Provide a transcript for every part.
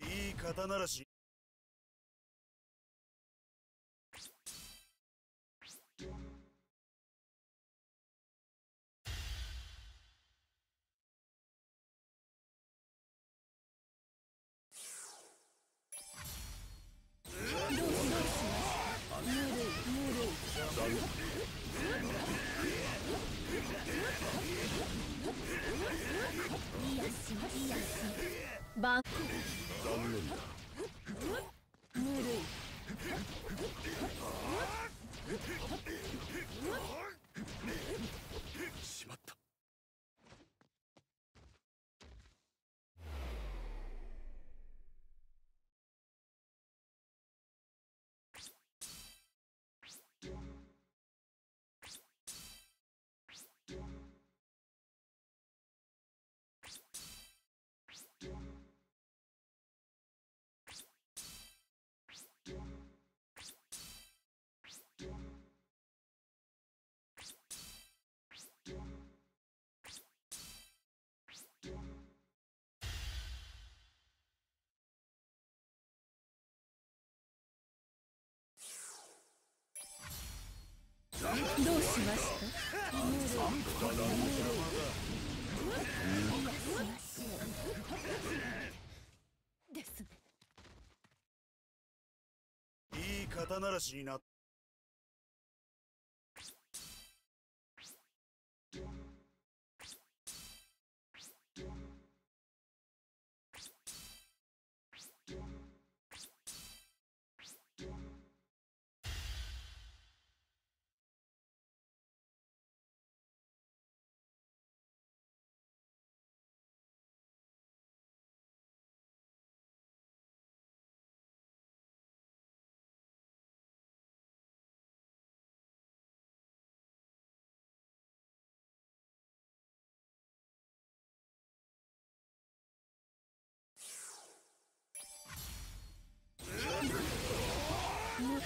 いい刀ならし残念だどうしました？ぬるいですねいい刀らしにな。った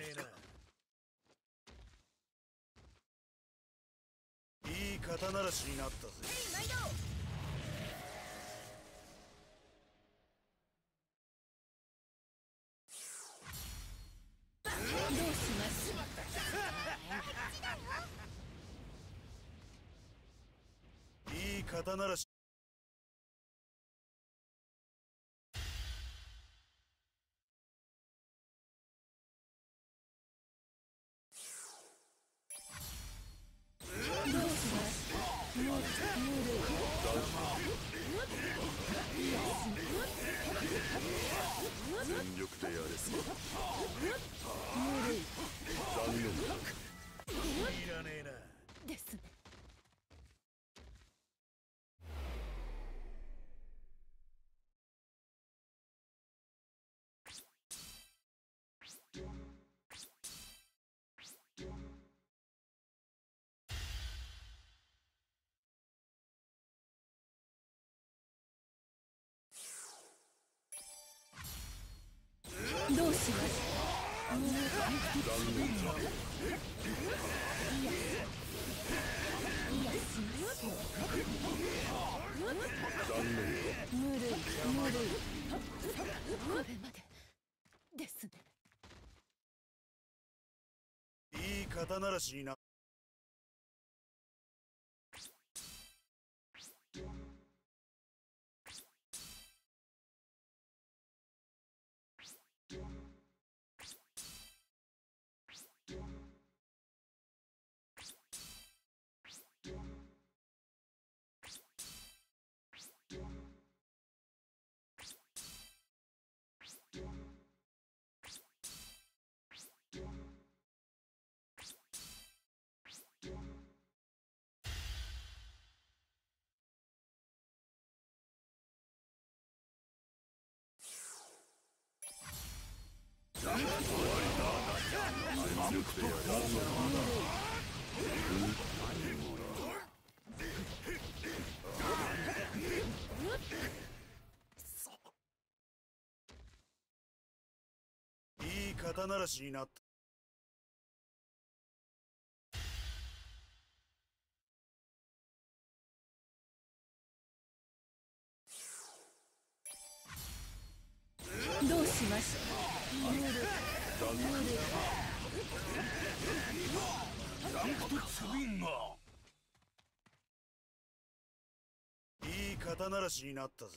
えないい刀らしになったぜどうしますいい刀らしどうします？どうします。残念ぬるいぬるいこれまで。ですね。いい肩慣らしにないい肩慣らしになったどうしましたいい肩慣らしになったぜ